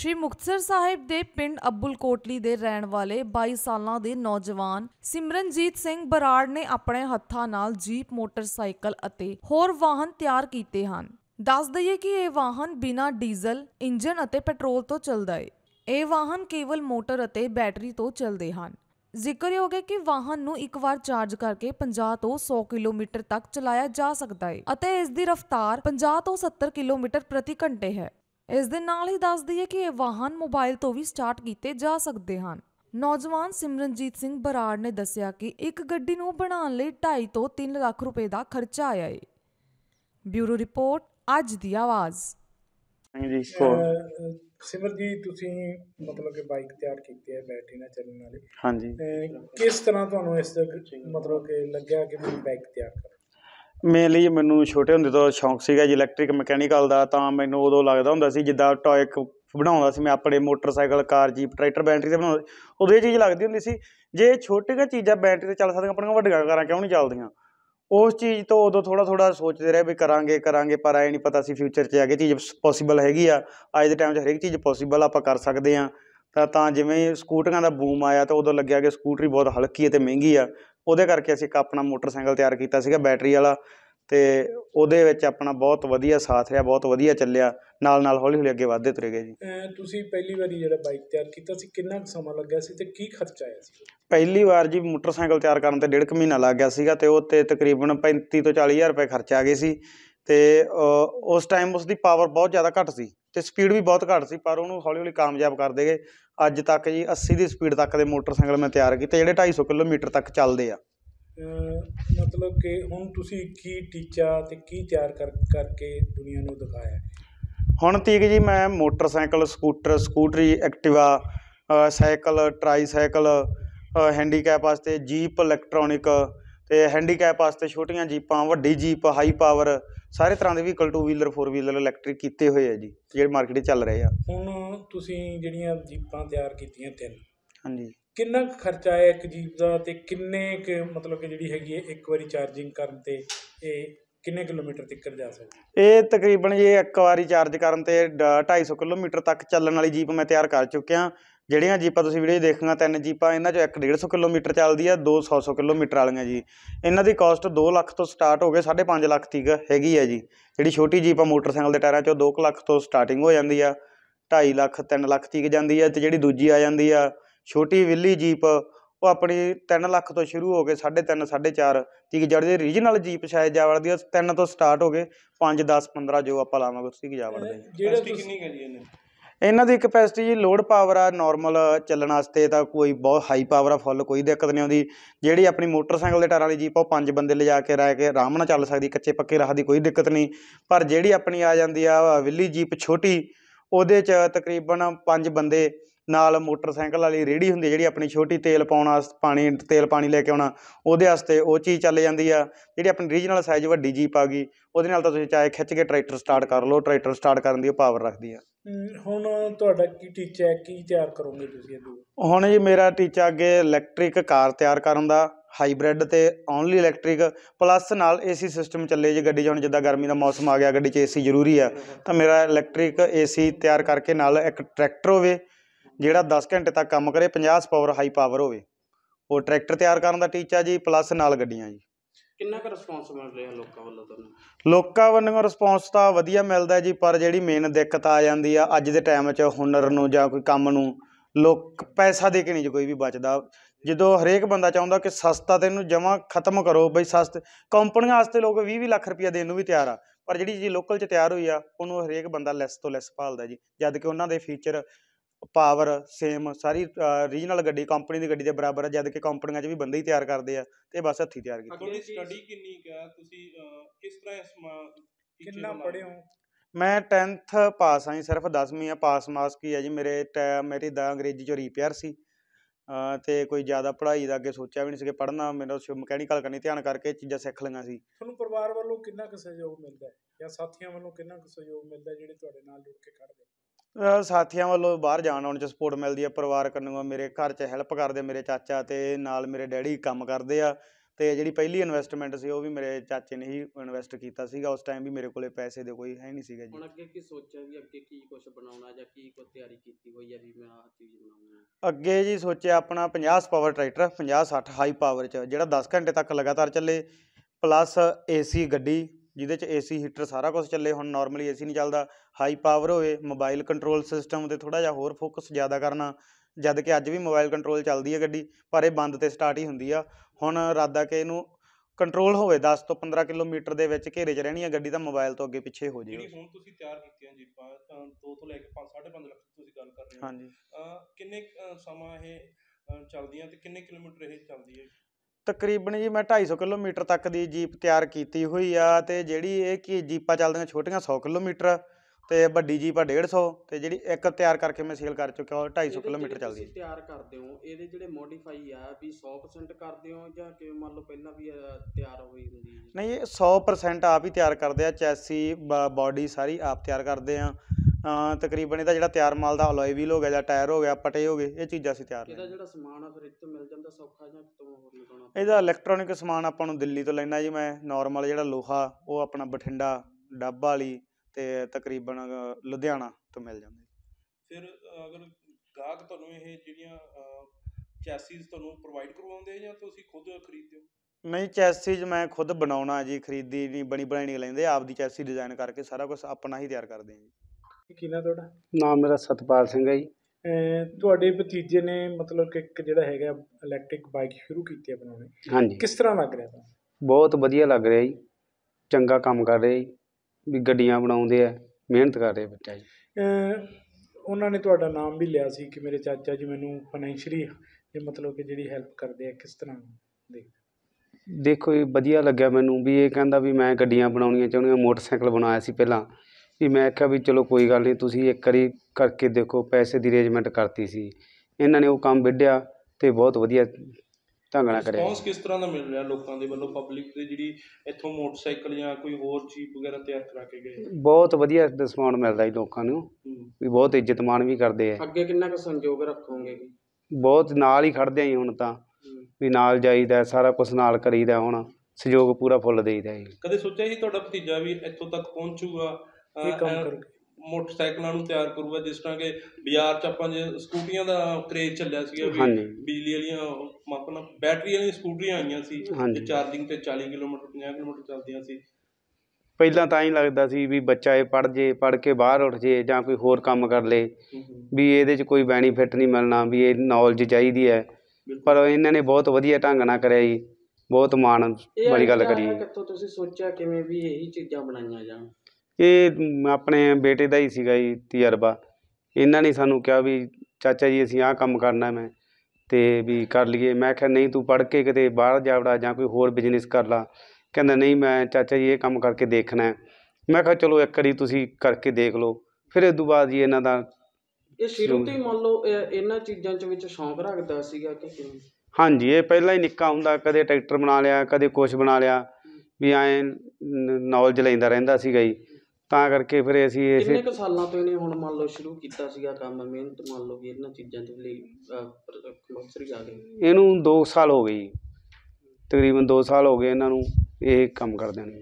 ਸ਼੍ਰੀ ਮੁਕਤਸਰ ਸਾਹਿਬ ਦੇ ਪਿੰਡ ਅਬੁਲ ਕੋਟਲੀ ਦੇ ਰਹਿਣ ਵਾਲੇ 22 ਸਾਲਾਂ ਦੇ ਨੌਜਵਾਨ ਸਿਮਰਨਜੀਤ ਸਿੰਘ ਬਰਾੜ ਨੇ ਆਪਣੇ ਹੱਥਾਂ ਨਾਲ ਜੀਪ, ਮੋਟਰਸਾਈਕਲ ਅਤੇ ਹੋਰ ਵਾਹਨ ਤਿਆਰ ਕੀਤੇ ਹਨ। ਦੱਸ ਦਈਏ ਕਿ ਇਹ ਵਾਹਨ ਬਿਨਾਂ ਡੀਜ਼ਲ, ਇੰਜਨ ਅਤੇ ਪੈਟਰੋਲ ਤੋਂ ਚੱਲਦਾ ਹੈ ਇਹ ਵਾਹਨ ਕੇਵਲ ਮੋਟਰ ਅਤੇ ਬੈਟਰੀ ਤੋਂ ਚੱਲਦੇ ਹਨ। ਜ਼ਿਕਰਯੋਗ ਹੈ ਕਿ ਵਾਹਨ ਨੂੰ ਇੱਕ ਵਾਰ ਚਾਰਜ ਕਰਕੇ 50 ਤੋਂ 100 ਕਿਲੋਮੀਟਰ ਤੱਕ ਚਲਾਇਆ ਜਾ ਸਕਦਾ ਹੈ ਅਤੇ ਇਸ ਦੀ ਰਫ਼ਤਾਰ 50 ਤੋਂ 70 ਕਿਲੋਮੀਟਰ ਪ੍ਰਤੀ ਘੰਟੇ ਹੈ। ਇਸ ਦੇ ਨਾਲ ਹੀ ਦੱਸ ਦਈਏ ਕਿ ਇਹ ਵਾਹਨ ਮੋਬਾਈਲ ਤੋਂ ਵੀ ਸਟਾਰਟ ਕੀਤੇ ਜਾ ਸਕਦੇ ਹਨ। ਨੌਜਵਾਨ ਸਿਮਰਨਜੀਤ ਸਿੰਘ ਬਰਾੜ ਨੇ ਦੱਸਿਆ ਕਿ ਇੱਕ ਗੱਡੀ ਨੂੰ ਬਣਾਉਣ ਲਈ 2.5 ਤੋਂ 3 ਲੱਖ ਰੁਪਏ ਦਾ ਖਰਚਾ ਆਇਆ ਹੈ। ਬਿਊਰੋ ਰਿਪੋਰਟ ਅੱਜ ਦੀ ਆਵਾਜ਼। ਹਾਂਜੀ ਸਿਮਰ ਜੀ ਤੁਸੀਂ ਮਤਲਬ ਕਿ ਬਾਈਕ ਤਿਆਰ ਕੀਤੀ ਹੈ ਬੈਟਰੀ ਨਾਲ ਚੱਲਣ ਵਾਲੀ। ਹਾਂਜੀ। ਕਿਸ ਤਰ੍ਹਾਂ ਤੁਹਾਨੂੰ ਇਸ ਦਾ ਮਤਲਬ ਕਿ ਲੱਗਿਆ ਕਿ ਮੈਂ ਬਾਈਕ ਤਿਆਰ ਕਰਾਂ? ਮੇਨਲੀ ਮੈਨੂੰ ਛੋਟੇ ਹੁੰਦੇ ਤੋਂ ਸ਼ੌਂਕ ਸੀਗਾ ਜੀ ਇਲੈਕਟ੍ਰਿਕ ਮਕੈਨੀਕਲ ਦਾ, ਤਾਂ ਮੈਨੂੰ ਉਦੋਂ ਲੱਗਦਾ ਹੁੰਦਾ ਸੀ ਜਿੱਦਾਂ ਟੌਏ ਬਣਾਉਂਦਾ ਸੀ ਮੈਂ ਆਪਣੇ motorcycle, car, jeep, tractor, battery ਤੇ ਬਣਾਉਂਦਾ ਉਦੋਂ ਇਹ ਚੀਜ਼ ਲੱਗਦੀ ਹੁੰਦੀ ਸੀ, ਜੇ ਛੋਟੀਆਂ ਚੀਜ਼ਾਂ ਬੈਟਰੀ ਤੇ ਚੱਲ ਸਕਦੀਆਂ, ਆਪਣੀਆਂ ਵੱਡੀਆਂ ਕਾਰਾਂ ਕਿਉਂ ਨਹੀਂ ਚੱਲਦੀਆਂ? ਉਸ ਚੀਜ਼ ਤੋਂ ਉਦੋਂ ਥੋੜਾ ਥੋੜਾ ਸੋਚਦੇ ਰਹੇ ਵੀ ਕਰਾਂਗੇ ਕਰਾਂਗੇ, ਪਰ ਐ ਨਹੀਂ ਪਤਾ ਸੀ ਫਿਊਚਰ 'ਚ ਆ ਕੇ ਚੀਜ਼ ਪੋਸੀਬਲ ਹੈਗੀ ਆ। ਅੱਜ ਦੇ ਟਾਈਮ 'ਚ ਹਰੇਕ ਚੀਜ਼ ਪੋਸੀਬਲ ਆਪਾਂ ਕਰ ਸਕਦੇ ਆ ਤਾਂ ਤਾਂ ਜਿਵੇਂ ਸਕੂਟਰਾਂ ਦਾ ਬੂਮ ਆਇਆ ਤਾਂ ਉਦੋਂ ਲੱਗਿਆ ਕਿ ਸਕੂਟਰੀ ਬਹੁਤ ਹਲਕੀ ਹੈ ਤੇ ਮਹਿੰਗੀ ਆ। ਉਹਦੇ ਕਰਕੇ ਅਸੀਂ ਇੱਕ ਆਪਣਾ ਮੋਟਰਸਾਈਕਲ ਤਿਆਰ ਕੀਤਾ ਸੀਗਾ ਬੈਟਰੀ ਵਾਲਾ ਤੇ ਉਹਦੇ ਵਿੱਚ ਆਪਣਾ ਬਹੁਤ ਵਧੀਆ ਸਾਥ ਰਿਹਾ ਬਹੁਤ ਵਧੀਆ ਚੱਲਿਆ ਨਾਲ ਨਾਲ ਹੌਲੀ ਹੌਲੀ ਅੱਗੇ ਵਧਦੇ ਤੁਰੇ ਗਏ ਜੀ। ਤੁਸੀਂ ਪਹਿਲੀ ਵਾਰੀ ਜਿਹੜਾ ਬਾਈਕ ਤਿਆਰ ਕੀਤਾ ਸੀ ਕਿੰਨਾ ਕੁ ਸਮਾਂ ਲੱਗਿਆ ਸੀ ਤੇ ਕੀ ਖਰਚਾ ਆਇਆ ਸੀ? ਪਹਿਲੀ ਵਾਰ ਜੀ ਮੋਟਰਸਾਈਕਲ ਤਿਆਰ ਕਰਨ ਤੇ ਡੇਢ ਕੁ ਮਹੀਨਾ ਲੱਗ ਗਿਆ ਸੀਗਾ ਤੇ ਉਹ ਤੇ ਤਕਰੀਬਨ 35 ਤੋਂ 40 ਹਜ਼ਾਰ ਰੁਪਏ ਖਰਚਾ ਆ ਗਏ ਸੀ ਤੇ ਅ, ਉਸ ਟਾਈਮ ਉਸ ਦੀ ਪਾਵਰ ਬਹੁਤ ਜ਼ਿਆਦਾ ਘੱਟ ਸੀ ਤੇ ਸਪੀਡ ਵੀ ਬਹੁਤ ਘੱਟ ਸੀ ਪਰ ਉਹਨੂੰ ਹੌਲੀ ਹੌਲੀ ਕਾਮਯਾਬ ਕਰਦੇ ਗਏ। ਅੱਜ ਤੱਕ ਜੀ 80 ਦੀ ਸਪੀਡ ਤੱਕ ਦੇ ਮੋਟਰਸਾਈਕਲ ਮੈਂ ਤਿਆਰ ਕੀਤੇ ਜਿਹੜੇ 250 ਕਿਲੋਮੀਟਰ ਤੱਕ ਚੱਲਦੇ ਆ ਅਹ ਮਤਲਬ ਕਿ ਹੁਣ ਤੁਸੀਂ ਕੀ ਟੀਚਾ ਤੇ ਕੀ ਤਿਆਰ ਕਰ ਕਰਕੇ ਦੁਨੀਆ ਨੂੰ ਦਿਖਾਇਆ ਹੈ? ਹੁਣ ਤੀਕ ਜੀ ਮੈਂ ਮੋਟਰਸਾਈਕਲ ਸਕੂਟਰ ਸਕੂਟਰੀ ਐਕਟਿਵਾ ਅ, ਸਾਈਕਲ ਟਰਾਈਸਾਈਕਲ ਅ, ਹੈਂਡੀਕੈਪ ਵਾਸਤੇ ਜੀਪ ਇਲੈਕਟ੍ਰੋਨਿਕ ਤੇ ਹੈਂਡੀਕੈਪ ਵਾਸਤੇ ਛੋਟੀਆਂ ਜੀਪਾਂ ਵੱਡੀ ਜੀਪ ਹਾਈ ਪਾਵਰ ਸਾਰੇ ਤਰ੍ਹਾਂ ਦੇ vehicle two wheeler four wheeler electric ਕੀਤੇ ਹੋਏ ਆ ਜੀ ਜਿਹੜੇ ਮਾਰਕੀਟ 'ਚ ਚੱਲ ਰਹੇ ਆ। ਹੁਣ ਤੁਸੀਂ ਜਿਹੜੀਆਂ ਜੀਪਾਂ ਤਿਆਰ ਕੀਤੀਆਂ ਤਿੰਨ ਹਾਂਜੀ। ਕਿੰਨਾ ਕੁ ਖਰਚਾ ਆਇਆ ਇੱਕ ਜੀਪ ਦਾ ਤੇ ਕਿੰਨੇ ਕੁ ਮਤਲਬ ਕਿ ਜਿਹੜੀ ਹੈਗੀ ਹੈ ਇੱਕ ਵਾਰੀ ਚਾਰਜਿੰਗ ਕਰਨ ਤੇ ਇਹ ਕਿੰਨੇ ਕਿਲੋਮੀਟਰ ਤੱਕ ਜਾ ਸਕਦੀ ਇਹ ਤਕਰੀਬਨ ਜੀ ਇੱਕ ਵਾਰੀ ਚਾਰਜ ਕਰਨ ਤੇ ਡ- 250 ਕਿਲੋਮੀਟਰ ਤੱਕ ਚੱਲਣ ਵਾਲੀ ਜੀਪ ਮੈਂ ਤਿਆਰ ਕਰ ਚੁੱਕਿਆ। ਜਿਹੜੀਆਂ ਜੀਪਾਂ ਤੁਸੀਂ ਵੀਡੀਓ ਦੇਖੀਆਂ ਤਿੰਨ ਜੀਪਾਂ ਇਹਨਾਂ 'ਚੋਂ ਇੱਕ 150 ਕਿਲੋਮੀਟਰ ਚੱਲਦੀ ਆ ਦੋ 100 ਕਿਲੋਮੀਟਰ ਵਾਲੀਆਂ ਜੀ। ਇਹਨਾਂ ਦੀ ਕਾਸਟ 2 ਲੱਖ ਤੋਂ ਸਟਾਰਟ ਹੋ ਕੇ 5.5 ਲੱਖ ਤੱਕ ਹੈਗੀ ਆ ਜੀ। ਜਿਹੜੀ ਛੋਟੀ ਜੀਪ ਆ ਮੋਟਰਸਾਈਕਲ ਦੇ ਟਾਇਰਾਂ 'ਚੋਂ 2 ਲੱਖ ਤੋਂ ਸਟਾਰਟਿੰਗ ਹੋ ਜਾਂਦੀ ਆ 2.5 ਲੱਖ 3 ਲੱਖ ਤੱਕ ਜਾਂਦੀ ਆ ਤੇ ਜਿਹੜੀ ਦੂਜੀ ਆ ਜਾਂਦੀ ਆ ਛੋਟੀ ਵਿੱਲੀ ਜੀਪ ਉਹ ਆਪਣੀ 3 ਲੱਖ ਤੋਂ ਸ਼ੁਰੂ ਹੋ ਕੇ 3.5 4.5 ਤੀਕ ਜਿਹੜੀ ਰੀਜਨਲ ਜੀਪ ਸ਼ਾਇਦ ਜਾ ਵੜਦੀ ਆ 3 ਤੋਂ ਸਟਾਰਟ ਹੋ ਕੇ 5 10 15 ਜੋ ਆਪਾਂ ਲਾਵਾਂਗੇ ਉਸ ਤੀਕ ਜਾ ਵੜਦੇ ਆ। ਜਿਹੜਾ ਤੁਸੀਂ ਇਹਨਾਂ? ਇਹਨਾਂ ਦੀ ਕਪੈਸਿਟੀ ਜੀ ਲੋਡ ਪਾਵਰ ਆ ਨਾਰਮਲ ਚੱਲਣ ਵਾਸਤੇ ਤਾਂ ਕੋਈ ਬਹੁਤ ਹਾਈ ਪਾਵਰ ਆ ਫੁੱਲ ਕੋਈ ਦਿੱਕਤ ਨਹੀਂ ਆਉਂਦੀ। ਜਿਹੜੀ ਆਪਣੀ ਮੋਟਰਸਾਈਕਲ ਦੇ ਟਾਇਰਾਂ ਵਾਲੀ ਜੀਪ ਆ, ਉਹ ਪੰਜ ਬੰਦੇ ਲਿਜਾ ਕੇ ਰਹਿ ਕੇ ਆਰਾਮ ਨਾਲ ਚੱਲ ਸਕਦੀ, ਕੱਚੇ ਪੱਕੇ ਰਾਹ ਦੀ ਕੋਈ ਦਿੱਕਤ ਨਹੀਂ। ਪਰ ਜਿਹੜੀ ਆਪਣੀ ਆ ਜਾਂਦੀ ਆ ਵਿੱਲੀ ਜੀਪ ਛੋਟੀ, ਉਹਦੇ 'ਚ ਤਕਰੀਬਨ ਪੰਜ ਬੰਦੇ ਨਾਲ ਮੋਟਰਸਾਈਕਲ ਵਾਲੀ ਰੇੜੀ ਹੁੰਦੀ ਜਿਹੜੀ ਆਪਣੀ ਛੋਟੀ ਤੇਲ ਪਾਉਣ ਵਾਸਤੇ ਪਾਣੀ, ਤੇਲ ਪਾਣੀ ਲੈ ਕੇ ਆਉਣਾ, ਉਹਦੇ ਵਾਸਤੇ ਉਹ ਚੀਜ਼ ਚੱਲ ਜਾਂਦੀ ਆ। ਜਿਹੜੀ ਆਪਣੀ ਰੀਜਨਲ ਸਾਈਜ਼ ਵੱਡੀ ਜੀਪ ਆ ਗਈ, ਉਹਦੇ ਨਾਲ ਤਾਂ ਤੁਸੀਂ ਚਾਹੇ ਖਿੱਚ ਕੇ ਟਰੈਕਟਰ ਸਟਾਰਟ ਕਰ ਲਓ ਟਰੈਕਟਰ ਸਟਾਰਟ ਕਰਨ ਦੀ ਉਹ ਪਾਵਰ ਰੱਖਦੀ ਆ। ਹੁਣ ਤੁਹਾਡਾ ਕੀ ਟੀਚਾ ਹੈ? ਕੀ ਤਿਆਰ ਕਰੋਗੇ ਤੁਸੀਂ ਇਹਦੇ ਹੁਣ ਜੀ ਮੇਰਾ ਟੀਚਾ ਅੱਗੇ ਇਲੈਕਟ੍ਰਿਕ ਕਾਰ ਤਿਆਰ ਕਰਨ ਦਾ ਹਾਈਬ੍ਰਿਡ ਤੇ ਓਨਲੀ ਇਲੈਕਟ੍ਰਿਕ ਪਲੱਸ ਨਾਲ ਏਸੀ ਸਿਸਟਮ ਚੱਲੇ ਜੀ ਗੱਡੀ 'ਚ। ਹੁਣ ਜਿੱਦਾਂ ਗਰਮੀ ਦਾ ਮੌਸਮ ਆ ਗਿਆ, ਗੱਡੀ 'ਚ ਏਸੀ ਜ਼ਰੂਰੀ ਆ, ਤਾਂ ਮੇਰਾ ਇਲੈਕਟ੍ਰਿਕ ਏਸੀ ਤਿਆਰ ਕਰਕੇ ਨਾਲ ਇੱਕ ਟਰੈਕਟਰ ਹੋਵੇ, ਜਿਹੜਾ 10 ਘੰਟੇ ਤੱਕ ਕੰਮ ਕਰੇ 50 ਪਾਵਰ ਹਾਈ ਪਾਵਰ ਹੋਵੇ। ਉਹ ਟਰੈਕਟਰ ਤਿਆਰ ਕਰਨ ਦਾ ਟੀਚਾ ਜੀ ਪਲੱਸ ਨਾਲ ਗੱਡੀਆਂ ਜੀ। ਕਿੰਨਾ ਕੁ ਰਿਸਪੌਂਸ ਮਿਲ ਰਿਹਾ ਲੋਕਾਂ ਵੱਲੋਂ ਤੁਹਾਨੂੰ? ਲੋਕਾਂ ਵੱਲੋਂ ਰਿਸਪੌਂਸ ਤਾਂ ਵਧੀਆ ਮਿਲਦਾ ਜੀ, ਪਰ ਜਿਹੜੀ ਮੇਨ ਦਿੱਕਤ ਆ ਜਾਂਦੀ ਆ, ਅੱਜ ਦੇ ਟਾਈਮ 'ਚ ਹੁਨਰ ਨੂੰ ਜਾਂ ਕੋਈ ਕੰਮ ਨੂੰ, ਲੋਕ ਪੈਸਾ ਦੇ ਕੇ ਨਹੀਂ ਜੀ ਕੋਈ ਵੀ ਬਚਦਾ। ਜਦੋਂ ਹਰੇਕ ਬੰਦਾ ਚਾਹੁੰਦਾ ਕਿ ਸਸਤਾ ਤੇ ਇਹਨੂੰ ਜਮਾ ਖਤਮ ਕਰੋ, ਬਈ ਸਸਤ, ਕੰਪਨੀਆਂ ਵਾਸਤੇ ਲੋਕ 20 20 ਲੱਖ ਰੁਪਇਆ ਦੇਣ ਨੂੰ ਵੀ ਤਿਆਰ ਆ, ਪਰ ਜਿਹੜੀ ਜੀ ਲੋਕਲ 'ਚ ਤਿਆਰ ਹੋਈ ਆ, ਉਹਨੂੰ ਹਰੇਕ ਬੰਦਾ ਲੈਸ ਤੋਂ ਲੈਸ ਭਾਲਦਾ ਜੀ, ਜਦ ਕਿ ਉਹਨਾਂ ਦੇ ਫੀਚਰ ਪਾਵਰ ਸੇਮ ਸਾਰੀ ਰੀਜਨਲ ਗੱਡੀ ਕੰਪਨੀ ਦੀ ਗੱਡੀ ਦੇ ਬਰਾਬਰ ਆ ਜਦ ਕਿ ਕੰਪਨੀਆਂ 'ਚ ਵੀ ਬੰਦੇ ਹੀ ਤਿਆਰ ਕਰਦੇ ਆ ਤੇ ਬਸ ਹੱਥੀਂ ਤਿਆਰ ਕੀਤੇ ਤੁਹਾਡੀ ਸਟੱਡੀ ਕਿੰਨੀ ਕੁ ਹੈ ਤੁਸੀਂ ਕਿਸ ਤਰ੍ਹਾਂ ਇਸ ਕਿੰਨਾ ਪੜ੍ਹੇ ਹੋ? ਮੈਂ 10th ਪਾਸ ਆਂ ਸਿਰਫ 10ਵੀਂ ਆ ਪਾਸ ਮਾਸ ਕੀ ਹੈ ਜੀ ਮੇਰੇ ਮੇਰੀ ਦਾ ਅੰਗਰੇਜ਼ੀ ਚੋਂ ਰੀਪੇਅਰ ਸੀ। ਤੇ ਕੋਈ ਜ਼ਿਆਦਾ ਪੜ੍ਹਾਈ ਦਾ ਅੱਗੇ ਸੋਚਿਆ ਵੀ ਨਹੀਂ ਸੀ ਕਿ ਪੜ੍ਹਨਾ ਮੇਰਾ ਮਕੈਨੀਕਲ ਕਰਨੀ ਧਿਆਨ ਕਰਕੇ ਚੀਜ਼ਾਂ ਸਿੱਖ ਲਈਆਂ ਸੀ। ਤੁਹਾਨੂੰ ਪਰਿਵਾਰ ਵੱਲੋਂ ਕਿੰਨਾ ਕੁ ਸਹਿਯੋਗ ਮਿਲਦਾ ਹੈ? ਜਾਂ ਸਾਥੀਆਂ ਵੱਲੋਂ ਕਿੰਨਾ ਕੁ ਸਹਿਯੋਗ ਮਿਲਦਾ ਹੈ ਜਿਹੜੇ ਤੁਹਾਡੇ ਨਾਲ ਜੁੜ ਕੇ ਖੜਦੇ ਸਾਥੀਆਂ ਵੱਲੋਂ ਬਾਹਰ ਜਾਣ ਆਉਣ ਚ ਸਪੋਰਟ ਮਿਲਦੀ ਆ ਪਰਿਵਾਰ ਕੰਨੋਂ ਮੇਰੇ ਘਰ ਚ ਹੈਲਪ ਕਰਦੇ ਮੇਰੇ ਚਾਚਾ ਤੇ ਨਾਲ ਮੇਰੇ ਡੈਡੀ ਕੰਮ ਕਰਦੇ ਆ ਤੇ ਜਿਹੜੀ ਪਹਿਲੀ ਇਨਵੈਸਟਮੈਂਟ ਸੀ ਉਹ ਵੀ ਮੇਰੇ ਚਾਚੇ ਨੇ ਹੀ ਇਨਵੈਸਟ ਕੀਤਾ ਸੀਗਾ ਉਸ ਟਾਈਮ ਵੀ ਮੇਰੇ ਕੋਲੇ ਪੈਸੇ ਦੇ ਕੋਈ ਹੈ ਨਹੀਂ ਸੀਗਾ ਜੀ। ਹੁਣ ਅੱਗੇ ਕੀ ਸੋਚਿਆ ਵੀ ਅੱਗੇ ਕੀ ਕੁਝ ਬਣਾਉਣਾ ਜਾਂ ਕੀ ਕੁਝ ਤਿਆਰੀ ਕੀਤੀ ਹੋਈ ਹੈ ਵੀ ਮੈਂ ਆਹ ਚੀਜ਼ ਬਣਾਉਣੀ ਹੈ ਅੱਗੇ ਜੀ ਸੋਚਿਆ ਆਪਣਾ 50 ਪਾਵਰ ਟਰੈਕਟਰ 50 60 ਹਾਈ ਪਾਵਰ ਚ ਜਿਹੜਾ 10 ਘੰਟੇ ਤੱਕ ਲਗਾਤਾਰ ਚੱਲੇ ਪਲੱਸ ਏਸੀ ਗੱਡੀ ਜਿਹਦੇ ਚ ਏਸੀ ਹੀਟਰ ਸਾਰਾ ਕੁਝ ਚੱਲੇ ਹੁਣ ਨਾਰਮਲੀ ਏਸੀ ਨਹੀਂ ਚੱਲਦਾ। ਹਾਈ ਪਾਵਰ ਹੋਵੇ ਮੋਬਾਈਲ ਕੰਟਰੋਲ ਸਿਸਟਮ ਤੇ ਥੋੜਾ ਜਿਹਾ ਹੋਰ ਫੋਕਸ ਜ਼ਿਆਦਾ ਕਰਨਾ ਜਦ ਕਿ ਅੱਜ ਵੀ ਮੋਬਾਈਲ ਕੰਟਰੋਲ ਚੱਲਦੀ ਹੈ ਗੱਡੀ ਪਰ ਇਹ ਬੰਦ ਤੇ ਸਟਾਰਟ ਹੀ ਹੁੰਦੀ ਆ। ਹੁਣ ਇਰਾਦਾ ਕਿ ਇਹਨੂੰ ਕੰਟਰੋਲ ਹੋਵੇ 10 ਤੋਂ 15 ਕਿਲੋਮੀਟਰ ਦੇ ਵਿੱਚ ਘੇਰੇ 'ਚ ਰਹਿਣੀ ਆ ਗੱਡੀ ਤਾਂ ਮੋਬਾਈਲ ਤੋਂ ਅੱਗੇ ਪਿੱਛੇ ਹੋ ਜਿਹੜੀ ਹੁਣ ਤੁਸੀਂ ਤਿਆਰ ਕੀਤੀਆਂ ਜੀਪਾਂ ਅ, ਦੋ ਤੋਂ ਲੈ ਕੇ 5 5.5 ਲੱਖ ਦੀ ਤੁਸੀਂ ਗੱਲ ਕਰ ਰਹੇ ਹੋ। ਹਾਂਜੀ। ਕਿੰਨੇ ਸਮਾਂ ਇਹ ਚੱਲਦੀਆਂ ਤੇ ਕਿੰਨੇ ਕਿਲੋਮੀਟਰ ਇਹ ਚੱਲਦੀ ਹੈ? ਤਕਰੀਬਨ ਜੀ ਮੈਂ 250 ਕਿਲੋਮੀਟਰ ਤੱਕ ਦੀ ਜੀਪ ਤਿਆਰ ਕੀਤੀ ਹੋਈ ਆ ਤੇ ਜਿਹੜੀ ਇਹ ਕੀ ਜੀਪਾਂ ਚੱਲਦੀਆਂ ਛੋਟੀਆਂ 100 ਕਿਲੋਮੀਟਰ ਤੇ ਵੱਡੀ ਜੀਪ ਆ 150 ਤੇ ਜਿਹੜੀ ਇੱਕ ਤਿਆਰ ਕਰਕੇ ਮੈਂ ਸੇਲ ਕਰ ਚੁੱਕਿਆ ਉਹ 250 ਇਹਦੇ ਕਿਲੋਮੀਟਰ ਚੱਲਦੀ ਹੈ ਤਿਆਰ ਕਰਦੇ ਹੋ ਇਹਦੇ ਜਿਹੜੇ ਮੋਡੀਫਾਈ ਆ ਵੀ 100% ਕਰਦੇ ਹੋ ਜਾਂ ਕਿ ਮੰਨ ਲਓ ਪਹਿਲਾਂ ਵੀ ਤਿਆਰ ਹੋਈ ਹੁੰਦੀ ਨਹੀਂ ਇਹ 100% ਆਪ ਹੀ ਤਿਆਰ ਕਰਦੇ ਆ ਚੈਸੀ ਬਾਡੀ ਸਾਰੀ ਆਪ ਤਿਆਰ ਕਰਦੇ ਆ। ਤਕਰੀਬਨ ਇਹਦਾ ਜਿਹੜਾ ਤਿਆਰ ਮਾਲ ਦਾ ਅਲੋਏ ਵੀਲ ਹੋ ਗਿਆ ਜਾਂ ਟਾਇਰ ਹੋ ਗਿਆ ਪਟੇ ਹੋ ਗਏ ਇਹ ਚੀਜ਼ਾਂ ਅਸੀਂ ਤਿਆਰ ਇਹਦਾ ਲੈਂਦੇ ਜਿਹੜਾ ਸਮਾਨ ਆ ਫਿਰ ਇੱਥੇ ਮਿਲ ਜਾਂਦਾ ਸੌਖਾ ਜਾਂ ਕਿਤੋਂ ਹੋਰ ਲਗਾਉਣਾ ਇਹਦਾ ਇਲੈਕਟ੍ਰੋਨਿਕ ਸਮਾਨ ਆਪਾਂ ਨੂੰ ਦਿੱਲੀ ਤੋਂ ਲੈਣਾ ਜੀ ਮੈਂ ਨਾਰਮਲ ਜਿਹੜਾ ਲੋਹਾ ਉਹ ਆਪਣਾ ਬਠਿੰਡਾ ਡੱਬ ਵਾਲੀ ਤੇ ਤਕਰੀਬਨ ਅ, ਲੁਧਿਆਣਾ ਤੋਂ ਮਿਲ ਜਾਂਦਾ। ਫਿਰ ਅਗਰ ਗਾਹਕ ਤੁਹਾਨੂੰ ਇਹ ਜਿਹੜੀਆਂ ਚੈਸਿਸ ਤੁਹਾਨੂੰ ਪ੍ਰੋਵਾਈਡ ਕਰਵਾਉਂਦੇ ਆ ਜਾਂ ਤੁਸੀਂ ਖੁਦ ਖਰੀਦਦੇ ਹੋ? ਨਹੀਂ ਚੈਸਿਸ ਮੈਂ ਖੁਦ ਬਣਾਉਣਾ ਜੀ ਖਰੀਦੀ ਨਹੀਂ ਬਣੀ ਬਣਾਈ ਨਹੀਂ ਲੈਂਦੇ ਆਪਦੀ ਚੈਸੀ ਡਿਜ਼ਾਈਨ ਕਰਕੇ ਸਾਰਾ ਕੁਝ ਆਪਣਾ ਹੀ ਤਿਆਰ ਕਰਦੇ ਹਾਂ ਜੀ। ਕੀ ਨਾ ਤੁਹਾਡਾ? ਨਾਮ ਮੇਰਾ ਸਤਪਾਲ ਸਿੰਘ ਹੈ ਜੀ। ਤੁਹਾਡੇ ਭਤੀਜੇ ਨੇ ਮਤਲਬ ਕਿ ਇੱਕ ਜਿਹੜਾ ਹੈਗਾ ਇਲੈਕਟ੍ਰਿਕ ਬਾਈਕ ਸ਼ੁਰੂ ਕੀਤੀ ਹੈ ਬਣਾਉਣੀ ਹਾਂਜੀ। ਕਿਸ ਤਰ੍ਹਾਂ ਲੱਗ ਰਿਹਾ ਤੁਹਾਨੂੰ? ਬਹੁਤ ਵਧੀਆ ਲੱਗ ਰਿਹਾ ਜੀ। ਚੰਗਾ ਕੰਮ ਕਰ ਰਿਹਾ ਜੀ। ਵੀ ਗੱਡੀਆਂ ਬਣਾਉਂਦੇ ਆ ਮਿਹਨਤ ਕਰ ਰਿਹਾ ਬੱਚਾ ਜੀ। ਉਹਨਾਂ ਨੇ ਤੁਹਾਡਾ ਨਾਮ ਵੀ ਲਿਆ ਸੀ ਕਿ ਮੇਰੇ ਚਾਚਾ ਜੀ ਮੈਨੂੰ ਫਾਈਨੈਂਸ਼ਲੀ ਇਹ ਮਤਲਬ ਕਿ ਜਿਹੜੀ ਹੈਲਪ ਕਰਦੇ ਆ ਕਿਸ ਤਰ੍ਹਾਂ ਦੇ? ਦੇਖੋ ਜੀ ਵਧੀਆ ਲੱਗਿਆ ਮੈਨੂੰ ਵੀ ਇਹ ਕਹਿੰਦਾ ਵੀ ਮੈਂ ਗੱਡੀਆਂ ਬਣਾਉਣੀਆਂ ਚਾਹੁੰਦਾ ਮੋਟਰਸਾਈਕਲ ਬਣਾਇਆ ਸੀ ਪਹਿਲਾਂ। ਵੀ ਮੈਂ ਆਖਿਆ ਵੀ ਚਲੋ ਕੋਈ ਗੱਲ ਨਹੀਂ ਤੁਸੀਂ ਇੱਕ ਵਾਰੀ ਕਰਕੇ ਦੇਖੋ ਪੈਸੇ ਦੀ ਅਰੇਂਜਮੈਂਟ ਕਰਤੀ ਸੀ। ਇਹਨਾਂ ਨੇ ਉਹ ਕੰਮ ਵਿੱਢਿਆ ਤੇ ਬਹੁਤ ਵਧੀਆ ਢੰਗ ਨਾਲ ਕਰਿਆ। ਰਿਸਪੌਂਸ ਕਿਸ ਤਰ੍ਹਾਂ ਦਾ ਮਿਲ ਰਿਹਾ ਲੋਕਾਂ ਦੇ ਵੱਲੋਂ ਪਬਲਿਕ ਦੇ ਜਿਹੜੀ ਇੱਥੋਂ ਮੋਟਰਸਾਈਕਲ ਜਾਂ ਕੋਈ ਹੋਰ ਜੀਪ ਵਗੈਰਾ ਤਿਆਰ ਕਰਾ ਕੇ ਗਏ? ਬਹੁਤ ਵਧੀਆ ਰਿਸਪੌਂਡ ਮਿਲਦਾ ਜੀ ਲੋਕਾਂ ਨੂੰ। ਵੀ ਬਹੁਤ ਇੱਜ਼ਤ ਮਾਣ ਵੀ ਕਰਦੇ ਆ। ਅੱਗੇ ਕਿੰਨਾ ਕੁ ਸੰਯੋਗ ਰੱਖੋਗੇ? ਬਹੁਤ ਨਾਲ ਹੀ ਖੜਦੇ ਆ ਜੀ ਹੁਣ ਤਾਂ। ਵੀ ਨਾਲ ਜਾਈਦਾ ਸਾਰਾ ਕੁਝ ਨਾਲ ਕਰੀਦਾ ਹੁਣ। ਸਹਿਯੋਗ ਪੂਰਾ ਫੁੱਲ ਦੇਈਦਾ ਜੀ। ਕਦੇ ਸੋਚਿਆ ਸੀ ਤੁਹਾਡਾ ਭਤੀਜਾ ਵੀ ਇੱਥੋਂ ਤੱਕ ਪਹੁੰਚੂਗਾ? ਇਹ ਕੰਮ ਕਰੋਗੇ ਮੋਟਰਸਾਈਕਲਾਂ ਨੂੰ ਤਿਆਰ ਕਰੂਗਾ ਜਿਸ ਤਰ੍ਹਾਂ ਕਿ ਬਾਜ਼ਾਰ 'ਚ ਆਪਾਂ ਜੇ ਸਕੂਟੀਆਂ ਦਾ ਕਰੇਜ਼ ਚੱਲਿਆ ਸੀਗਾ ਵੀ ਹਾਂਜੀ। ਬਿਜਲੀ ਵਾਲੀਆਂ ਉਹ ਆਪਣਾ ਬੈਟਰੀ ਵਾਲੀਆਂ ਸਕੂਟਰੀਆਂ ਆਈਆਂ ਸੀ ਹਾਂਜੀ। ਤੇ ਚਾਰਜਿੰਗ ਤੇ 40 ਕਿਲੋਮੀਟਰ 50 ਕਿਲੋਮੀਟਰ ਚੱਲਦੀਆਂ ਸੀ। ਪਹਿਲਾਂ ਤਾਂ ਹੀ ਲੱਗਦਾ ਸੀ ਵੀ ਬੱਚਾ ਇਹ ਪੜ੍ਹ ਜੇ ਪੜ੍ਹ ਕੇ ਬਾਹਰ ਉੱਠ ਜੇ ਜਾਂ ਕੋਈ ਹੋਰ ਕੰਮ ਕਰ ਲੇ ਵੀ ਇਹਦੇ 'ਚ ਕੋਈ ਬੈਨੀਫਿਟ ਨਹੀਂ ਮਿਲਣਾ ਵੀ ਇਹ ਨੌਲੇਜ ਚਾਹੀਦੀ ਹੈ। ਪਰ ਇਹਨਾਂ ਨੇ ਬਹੁਤ ਵਧੀਆ ਢੰਗ ਨਾਲ ਕਰਿਆ ਜੀ ਬਹੁਤ ਮਾਣ ਵਾਲੀ ਗੱਲ idea ਕਰੀ ਆਇਆ ਕਿੱਥੋਂ ਤੁਸੀਂ ਸੋਚਿਆ ਕਿਵੇਂ ਵੀ ਇਹੀ ਚੀਜ਼ਾਂ ਬਣਾਈਆਂ ਜਾਣ? ਇਹ ਆਪਣੇ ਬੇਟੇ ਦਾ ਹੀ ਸੀਗਾ ਜੀ ਤਜਰਬਾ। ਇਹਨਾਂ ਨੇ ਸਾਨੂੰ ਕਿਹਾ ਵੀ ਚਾਚਾ ਜੀ ਅਸੀਂ ਆਹ ਕੰਮ ਕਰਨਾ ਮੈਂ ਤੇ ਵੀ ਕਰ ਲਈਏ। ਮੈਂ ਕਿਹਾ ਨਹੀਂ ਤੂੰ ਪੜ੍ਹ ਕੇ ਕਿਤੇ ਬਾਹਰ ਜਾ ਵੜਾ ਜਾਂ ਕੋਈ ਹੋਰ ਬਿਜ਼ਨਸ ਕਰ ਲਾ। ਕਹਿੰਦਾ ਨਹੀਂ ਮੈਂ ਚਾਚਾ ਜੀ ਇਹ ਕੰਮ ਕਰਕੇ ਦੇਖਣਾ ਮੈਂ ਕਿਹਾ ਚਲੋ ਇੱਕ ਵਾਰੀ ਤੁਸੀਂ ਕਰਕੇ ਦੇਖ ਲਓ। ਫਿਰ ਇਸ ਤੋਂ ਬਾਅਦ ਜੀ ਇਹਨਾਂ ਦਾ ਇਹ ਸ਼ੁਰੂ ਤੋਂ ਹੀ ਮੰਨ ਲਓ ਇਹ- ਇਹਨਾਂ ਚੀਜ਼ਾਂ ਚ ਵਿੱਚ ਸ਼ੌਂਕ ਰੱਖਦਾ ਸੀਗਾ ਕਿ ਕਿਵੇਂ? ਹਾਂਜੀ ਇਹ ਪਹਿਲਾਂ ਹੀ ਨਿੱਕਾ ਹੁੰਦਾ ਕਦੇ ਟਰੈਕਟਰ ਬਣਾ ਲਿਆ ਕਦੇ ਕੁਛ ਬਣਾ ਲਿਆ। ਵੀ ਐਂ ਨੌਲੇਜ ਲੈਂਦਾ ਰਹਿੰਦਾ ਸੀਗਾ ਜੀ। ਤਾਂ ਕਰਕੇ ਫਿਰ ਅਸੀਂ ਕਿੰਨੇ ਇਸੇ ਕੁ ਸਾਲਾਂ ਤੋਂ ਇਹਨੇ ਹੁਣ ਮੰਨ ਲਓ ਸ਼ੁਰੂ ਕੀਤਾ ਸੀਗਾ ਕੰਮ ਮਿਹਨਤ ਮੰਨ ਲਓ ਵੀ ਇਹਨਾਂ ਚੀਜ਼ਾਂ ਦੇ ਲਈ ਕੰਪਲਸਰੀ ਆ ਗਈ ਇਹਨੂੰ 2 ਸਾਲ ਹੋ ਗਏ ਜੀ। ਤਕਰੀਬਨ 2 ਸਾਲ ਹੋ ਗਏ ਇਹਨਾਂ ਨੂੰ ਇਹ ਕੰਮ ਕਰਦੇ ਨੂੰ।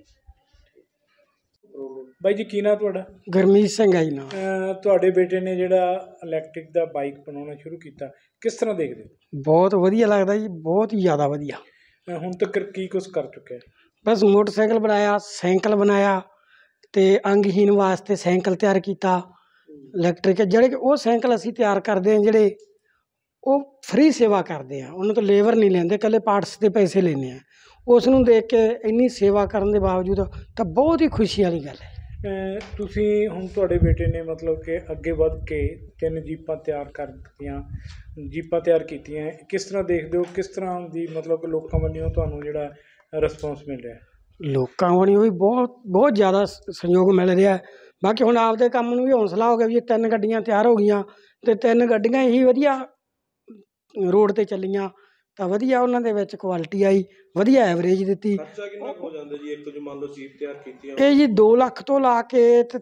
ਬਾਈ ਜੀ ਕੀ ਨਾ ਤੁਹਾਡਾ? ਗਰਮੀਤ ਸਿੰਘ ਹੈ ਜੀ ਨਾਮ ਅਹ ਤੁਹਾਡੇ ਬੇਟੇ ਨੇ ਜਿਹੜਾ ਇਲੈਕਟ੍ਰਿਕ ਦਾ ਬਾਈਕ ਬਣਾਉਣਾ ਸ਼ੁਰੂ ਕੀਤਾ ਕਿਸ ਤਰ੍ਹਾਂ ਦੇਖਦੇ ਹੋ? ਬਹੁਤ ਵਧੀਆ ਲੱਗਦਾ ਜੀ ਬਹੁਤ ਹੀ ਜ਼ਿਆਦਾ ਵਧੀਆ। ਅਹ ਹੁਣ ਤੱਕ ਕੀ ਕੁਝ ਕਰ ਚੁੱਕਿਆ? ਹੈ? ਬਸ ਮੋਟਰਸਾਈਕਲ ਬਣਾਇਆ ਸਾਈਕਲ ਬਣਾਇਆ ਤੇ ਅੰਗਹੀਨ ਵਾਸਤੇ ਸਾਈਕਲ ਤਿਆਰ ਕੀਤਾ ਇਲੈਕਟ੍ਰਿਕ ਜਿਹੜੇ ਕਿ ਉਹ ਸਾਈਕਲ ਅਸੀਂ ਤਿਆਰ ਕਰਦੇ ਹਾਂ, ਜਿਹੜੇ ਉਹ ਫ੍ਰੀ ਸੇਵਾ ਕਰਦੇ ਆ ਉਹਨਾਂ ਤੋਂ ਲੇਬਰ ਨਹੀਂ ਲੈਂਦੇ, ਇਕੱਲੇ ਪਾਰਟਸ ਦੇ ਪੈਸੇ ਲੈਂਦੇ ਆ ਉਸ ਨੂੰ ਦੇਖ ਕੇ ਇੰਨੀ ਸੇਵਾ ਕਰਨ ਦੇ ਬਾਵਜੂਦ ਤਾਂ ਬਹੁਤ ਹੀ ਖੁਸ਼ੀ ਵਾਲੀ ਗੱਲ ਹੈ। ਤੁਸੀਂ ਹੁਣ ਤੁਹਾਡੇ ਬੇਟੇ ਨੇ ਮਤਲਬ ਕਿ ਅੱਗੇ ਵੱਧ ਕੇ ਤਿੰਨ ਜੀਪਾਂ ਤਿਆਰ ਕਰ ਦਿੱਤੀਆਂ, ਜੀਪਾਂ ਤਿਆਰ ਕੀਤੀਆਂ। ਕਿਸ ਤਰ੍ਹਾਂ ਦੇਖਦੇ ਹੋ, ਕਿਸ ਤਰ੍ਹਾਂ ਦੀ ਮਤਲਬ ਕਿ ਲੋਕਾਂ ਵੱਲੋਂ ਤੁਹਾਨੂੰ ਜਿਹੜਾ ਰਿਸਪੌਂਸ ਮਿਲ ਰਿਹਾ ਲੋਕਾਂ ਵੱਲੋਂ ਵੀ ਬਹੁਤ ਬਹੁਤ ਜ਼ਿਆਦਾ ਸਹਿਯੋਗ ਮਿਲ ਰਿਹਾ। ਹੈ। ਬਾਕੀ ਹੁਣ ਆਪਦੇ ਕੰਮ ਨੂੰ ਵੀ ਹੌਸਲਾ ਹੋ ਗਿਆ ਵੀ ਇਹ ਤਿੰਨ ਗੱਡੀਆਂ ਤਿਆਰ ਹੋ ਗਈਆਂ ਤੇ ਤਿੰਨ ਗੱਡੀਆਂ ਹੀ ਵਧੀਆ ਰੋਡ ਤੇ ਚੱਲੀਆਂ ਤਾਂ ਵਧੀਆ ਉਹਨਾਂ ਦੇ ਵਿੱਚ ਕੁਆਲਿਟੀ ਆਈ ਵਧੀਆ ਐਵਰੇਜ ਦਿੱਤੀ। ਖਰਚਾ ਕਿੰਨਾ ਕੁ ਹੋ ਜਾਂਦਾ ਜੀ? ਇੱਕ ਜੋ ਮੰਨ ਲਓ ਜੀਪ ਤਿਆਰ ਕੀਤੀ ਆ ਇਹ ਜੀ 2 ਲੱਖ ਤੋਂ ਲਾ ਕੇ ਤੇ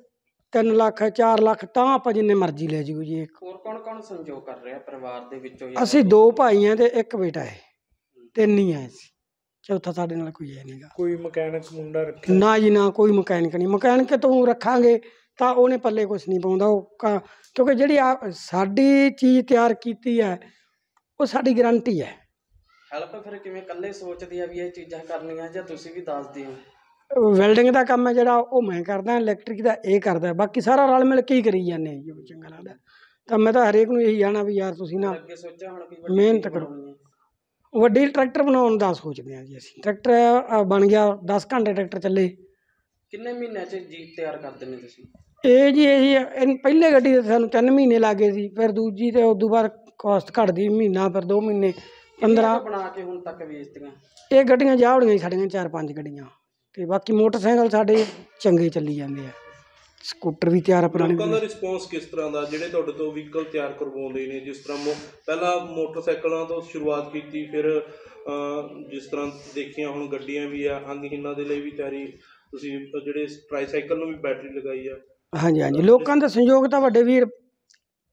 3 ਲੱਖ 4 ਲੱਖ ਤਾਂ ਆਪਾਂ ਜਿੰਨੇ ਮਰਜ਼ੀ ਲੈ ਜਿਓ ਜੀ ਇੱਕ। ਹੋਰ ਕੌਣ ਕੌਣ ਸੰਯੋਗ ਕਰ ਰਿਹਾ ਪਰਿਵਾਰ ਦੇ ਵਿੱਚੋਂ ਅਸੀਂ ਦੋ ਭਾਈ ਆ ਤੇ ਇੱਕ ਬੇਟਾ ਹੈ ਤਿੰਨ ਹੀ ਆ ਅਸੀਂ। ਚੌਥਾ ਸਾਡੇ ਨਾਲ ਕੋਈ ਹੈ ਨਹੀਂਗਾ ਕੋਈ ਮਕੈਨਿਕ ਮੁੰਡਾ ਰੱਖਿਆ? ਨਾ ਜੀ ਨਾ ਕੋਈ ਮਕੈਨਿਕ ਨਹੀਂ। ਮਕੈਨਿਕ ਤੋਂ ਰੱਖਾਂਗੇ ਤਾਂ ਉਹਨੇ ਪੱਲੇ ਕੁਝ ਨਹੀਂ ਪਾਉਂਦਾ। ਉਹ ਕ- ਕਿਉਂਕਿ ਜਿਹੜੀ ਆ ਸਾਡੀ ਚੀਜ਼ ਤਿਆਰ ਕੀਤੀ ਹੈ ਉਹ ਸਾਡੀ ਗਾਰੰਟੀ ਹੈ। ਹੈਲਪ ਫਿਰ ਕਿਵੇਂ ਇਕੱਲੇ ਸੋਚਦੇ ਆ ਵੀ ਇਹ ਚੀਜ਼ਾਂ ਕਰਨੀਆਂ ਜਾਂ ਤੁਸੀਂ ਵੀ ਦੱਸਦੇ ਹੋ? ਵੈਲਡਿੰਗ ਦਾ ਕੰਮ ਹੈ ਜਿਹੜਾ ਉਹ ਮੈਂ ਕਰਦਾ ਇਲੈਕਟ੍ਰਿਕ ਦਾ ਇਹ ਕਰਦਾ। ਬਾਕੀ ਸਾਰਾ ਰਲ ਮਿਲ ਕੇ ਹੀ ਕਰੀ ਜਾਂਦੇ ਹਾਂ ਜੀ ਚੰਗਾ ਲੱਗਦਾ। ਤਾਂ ਮੈਂ ਤਾਂ ਹਰੇਕ ਨੂੰ ਇਹੀ ਜਾਣਾ ਵੀ ਯਾਰ ਤੁਸੀਂ ਨਾ ਅੱਗੇ ਸੋਚਿਆ ਹੁਣ ਵੀ ਵੱਡੀ ਮਿਹਨਤ ਕਰੋ। ਬਣਾਉਣੀ ਹੈ। ਵੱਡੀ ਟਰੈਕਟਰ ਬਣਾਉਣ ਦਾ ਸੋਚਦੇ ਹਾਂ ਜੀ ਅਸੀਂ। ਟਰੈਕਟਰ ਅ, ਬਣ ਗਿਆ 10 ਘੰਟੇ ਟਰੈਕਟਰ ਚੱਲੇ। ਕਿੰਨੇ ਮਹੀਨਿਆਂ 'ਚ ਜੀਪ ਤਿਆਰ ਕਰ ਦਿੰਦੇ ਤੁਸੀਂ? ਇਹ ਜੀ ਇਹ ਜੀ ਇਹ ਪਹਿਲੇ ਗੱਡੀ ਤੇ ਸਾਨੂੰ 3 ਮਹੀਨੇ ਲੱਗੇ ਸੀ ਫਿਰ ਦੂਜੀ ਤੇ ਉਦੋਂ ਬਾਅਦ ਕਾਸਟ ਘਟਦੀ ਮਹੀਨਾ ਫਿਰ 2 ਮਹੀਨੇ 15 ਕਿੰਨੀਆਂ ਕੁ ਬਣਾ ਕੇ ਹੁਣ ਤੱਕ ਵੇਚਦੀਆਂ ਇਹ ਗੱਡੀਆਂ ਜਾਵੜੀਆਂ ਸਾਡੀਆਂ ਚਾਰ ਪੰਜ ਗੱਡੀਆਂ। ਤੇ ਬਾਕੀ ਮੋਟਰਸਾਈਕਲ ਸਾਡੇ ਚੰਗੇ ਚੱਲੀ ਜਾਂਦੇ ਆ। ਸਕੂਟਰ ਵੀ ਤਿਆਰ ਆ ਪੁਰਾਣੇ ਲੋਕਾਂ ਦਾ ਰਿਸਪੌਂਸ ਕਿਸ ਤਰ੍ਹਾਂ ਦਾ? ਜਿਹੜੇ ਤੁਹਾਡੇ ਤੋਂ ਵਹੀਕਲ ਤਿਆਰ ਕਰਵਾਉਂਦੇ ਨੇ ਜਿਸ ਤਰ੍ਹਾਂ ਮੋ- ਪਹਿਲਾਂ ਮੋਟਰਸਾਈਕਲਾਂ ਤੋਂ ਸ਼ੁਰੂਆਤ ਕੀਤੀ ਫਿਰ ਜਿਸ ਤਰ੍ਹਾਂ ਦੇਖੀਆਂ ਹੁਣ ਗੱਡੀਆਂ ਵੀ ਆ ਅੰਗਹੀਨਾਂ ਦੇ ਲਈ ਵੀ ਤਿਆਰੀ ਤੁਸੀਂ ਜਿਹੜੇ ਟ੍ਰਾਈਸਾਈਕਲ ਨੂੰ ਵੀ ਬੈਟਰੀ ਲਗਾਈ ਆ। ਹਾਂਜੀ ਹਾਂਜੀ। ਲੋਕਾਂ ਦਾ ਸੰਯੋਗ ਤਾਂ ਵੱਡੇ ਵੀਰ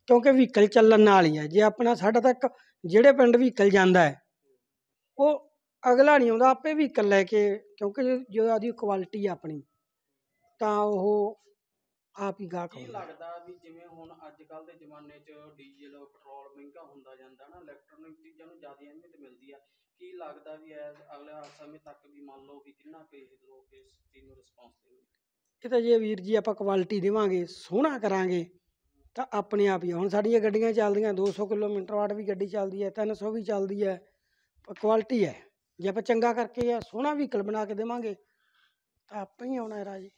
ਕਿਉਂਕਿ ਵਹੀਕਲ ਚੱਲਣ ਨਾਲ ਹੀ ਹੈ ਜੇ ਆਪਣਾ ਸਾਡਾ ਤੱਕ ਜਿਹੜੇ ਪਿੰਡ ਵਹੀਕਲ ਜਾਂਦਾ ਹੈ ਉਹ ਅਗਲਾ ਨਹੀਂ ਆਉਂਦਾ ਆਪੇ ਵਹੀਕਲ ਲੈ ਕੇ ਕਿਉਂਕਿ ਜੋ- ਆਦੀ ਕੁਆਲਿਟੀ ਆ ਆਪਣੀ ਤਾਂ ਉਹ ਆਪ ਹੀ ਗਾਹਕ ਕੀ ਆਉਂਦਾ ਲੱਗਦਾ ਵੀ ਜਿਵੇਂ ਹੁਣ ਅੱਜ ਕੱਲ ਦੇ ਜ਼ਮਾਨੇ 'ਚ ਡੀਜ਼ਲ ਪੈਟਰੋਲ ਮਹਿੰਗਾ ਹੁੰਦਾ ਜਾਂਦਾ ਨਾ ਇਲੈਕਟ੍ਰੋਨਿਕ ਚੀਜ਼ਾਂ ਨੂੰ ਜ਼ਿਆਦਾ ਅਹਿਮੀਅਤ ਮਿਲਦੀ ਆ। ਕੀ ਲੱਗਦਾ ਵੀ ਐ ਅਗਲੇ ਸਮੇਂ ਤੱਕ ਵੀ ਮੰਨ ਲਓ ਵੀ ਕਿੰਨਾ ਕੁ ਇਹ ਲੋਕ ਇਸ ਚੀਜ਼ ਨੂੰ ਰਿਸਪੌਂਸ ਦੇਣਗੇ? ਇਹ ਤਾਂ ਜੇ ਵੀਰ ਜੀ ਆਪਾਂ ਕੁਆਲਿਟੀ ਦੇਵਾਂਗੇ ਸੋਹਣਾ ਕਰਾਂਗੇ ਤਾਂ ਆਪਣੇ ਆਪ ਹੀ ਆ। ਹੁਣ ਸਾਡੀਆਂ ਗੱਡੀਆਂ ਚੱਲਦੀਆਂ 200 ਕਿਲੋਮੀਟਰ ਵਾਟ ਵੀ ਗੱਡੀ ਚੱਲਦੀ ਹੈ 300 ਵੀ ਚੱਲਦੀ ਹੈ ਪਰ ਕੁਆਲਿਟੀ ਹੈ। ਜੇ ਆਪਾਂ ਚੰਗਾ ਕਰਕੇ ਜਾਂ ਸੋਹਣਾ ਵਹੀਕਲ ਬਣਾ ਕੇ ਦੇਵਾਂਗੇ ਤਾਂ ਆਪਾਂ ਹੀ ਆਉਣਾ ਹੈ ਰਾਜੀ।